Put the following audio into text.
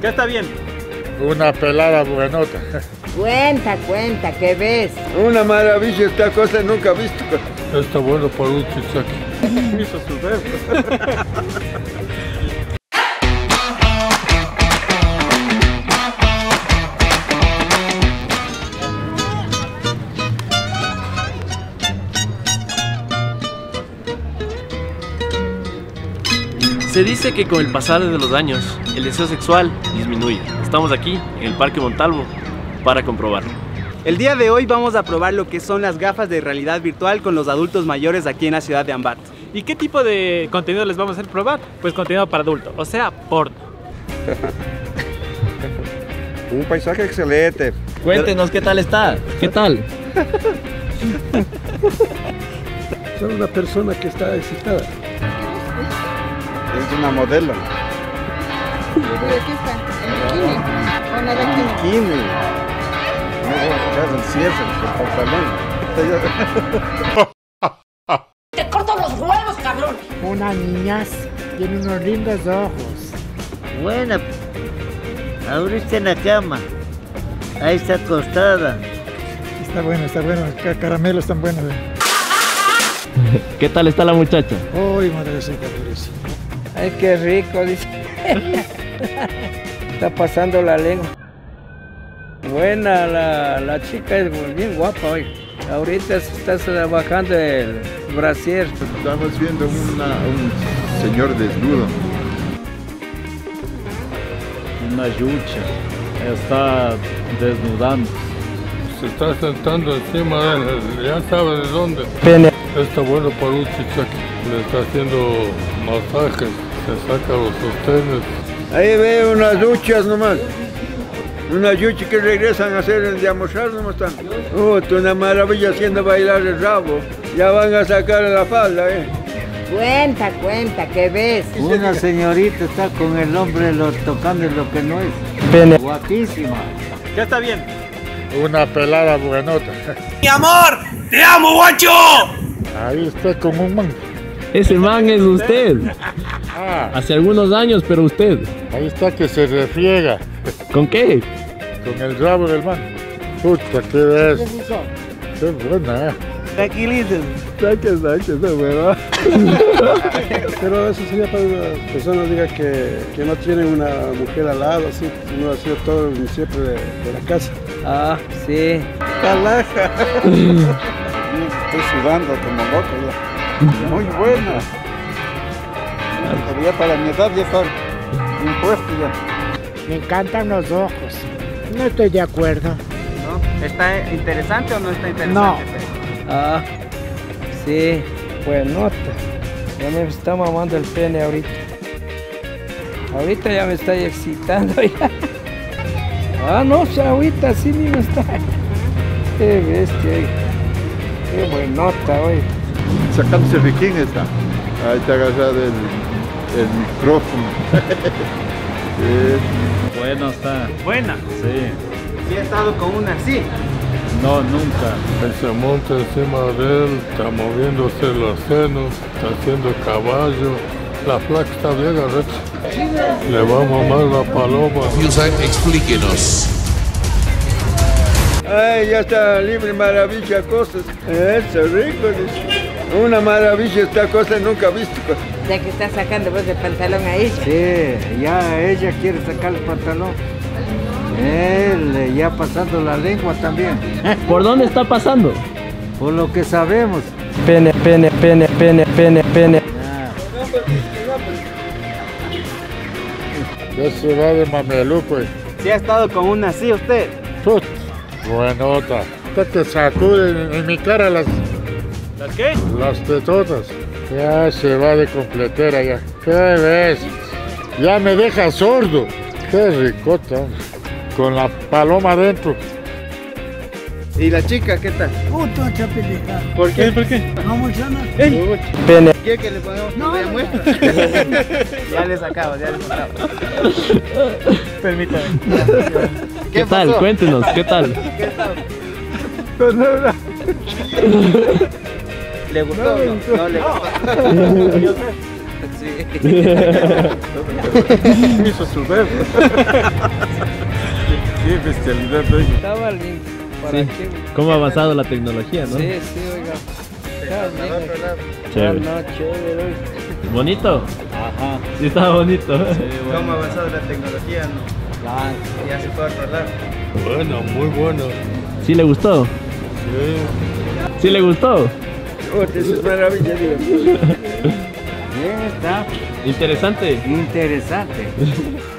¿Qué está bien? Una pelada buenota. Cuenta, cuenta, ¿qué ves? Una maravilla esta cosa nunca visto. Está bueno para un chisaki. Se dice que con el pasar de los años, el deseo sexual disminuye. Estamos aquí, en el Parque Montalvo, para comprobarlo. El día de hoy vamos a probar lo que son las gafas de realidad virtual con los adultos mayores aquí en la ciudad de Ambato. ¿Y qué tipo de contenido les vamos a hacer probar? Pues contenido para adultos, o sea, porno. Un paisaje excelente. Cuéntenos qué tal está. ¿Qué tal? Soy una persona que está excitada. Es una modelo. ¿De qué está? ¿En bikini? ¿O nada bikini? Bikini. No voy a quitar el cierre, el pantalón. Una niñaz, tiene unos lindos ojos. Buena. Ahorita en la cama. Ahí está acostada. Está bueno, está bueno. Ca- Caramelos están buenos. eh. ¿Qué tal está la muchacha? Uy, madre seca, durísimo. Ay, qué rico, dice. Está pasando la lengua. Buena, la, la chica es bien guapa hoy. Ahorita se está trabajando el brasier. Estamos viendo una- un señor desnudo. Una yucha. Está desnudando. Se está sentando encima de él. Ya sabe de dónde. Pene. Está bueno para un chichaki. Le está haciendo masajes. Se saca los sostenes. Ahí veo unas duchas nomás. Unas duchas que regresan a hacer el de almorzar nomás están. Oh, una maravilla haciendo bailar el rabo. Ya van a sacar la falda, eh. Cuenta, cuenta, ¿qué ves? Una señorita está con el hombre lo, tocando lo que no es. Pene. Guapísima. ¿Qué está bien? Una pelada buenota. ¡Mi amor! ¡Te amo, guacho! Ahí está con un man. Ese man es usted. Ah, Hace algunos años, pero usted. ahí está que se refriega. ¿Con qué? Con el rabo del man. Puta, qué ves. Qué buena, eh. Hueva. Pero eso sería para las personas diga que, que no tienen una mujer al lado, así, sino ha sido todo siempre de, de la casa. Ah, sí. Calaja. Estoy sudando como loco ya. Muy buena. Ya para mi edad ya está impuesto ya. Me encantan los ojos. No estoy de acuerdo. ¿No? ¿Está interesante o no está interesante? No. Ah, sí. Buenota. Ya me está mamando el pene ahorita. Ahorita ya me está excitando ya. Ah, no, ahorita sí mismo está. Qué bestia. Qué buenota, hoy. Sacándose el bikini está. Ahí está agarrado el, el micrófono. Sí. Bueno está. Buena. Sí. Sí he estado con una así. No, nunca. Él se monta encima de él, está moviéndose los senos, está haciendo caballo. La flaca está bien arrecha. Le va a mamar la paloma. explíquenos. Ay, ya está libre, maravilla, cosas. Eso, rico. dice. Una maravilla esta cosa nunca visto. Ya que estás sacando vos el pantalón a ella. Sí, ya ella quiere sacar el pantalón. Él eh, ya pasando la lengua también. ¿Por dónde está pasando? Por lo que sabemos. Pene, pene, pene, pene, pene, pene. Ya se va de mameluco. eh. Sí ha estado con una así usted. Buenota. Ya te sacude en, en mi cara las, ¿Las qué? las tetotas. Ya se va de completera ya. ¿Qué ves? Ya me deja sordo. Qué ricota. Con la paloma adentro. ¿Y la chica qué tal? Puta, qué pendeja. ¿Por qué? ¿Por qué? Vamos, sana. Pene. ¿Quiere que le pongamos no, muestra? ya le sacamos, ya le sacamos. Permítame. ¿Qué, tal? Cuéntenos, ¿qué tal? ¿Qué tal? ¿Le gustó o no? No le gustó. Sí. Hizo su verbo. Qué bestialidad, oye. Estaba lindo. ¿Para Sí. qué? ¿Cómo ha avanzado la tecnología, no? Sí, sí, oiga. Estaba bien. Chévere. No, no, chévere. oiga. ¿Bonito? Ajá. Sí, estaba bonito. ¿Cómo ha avanzado la tecnología? no? Ya se puede rolar. Bueno, muy bueno. ¿Sí le gustó? Sí. ¿Sí le gustó? Oh, eso es. Bien, está Interesante. interesante.